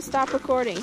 stop recording.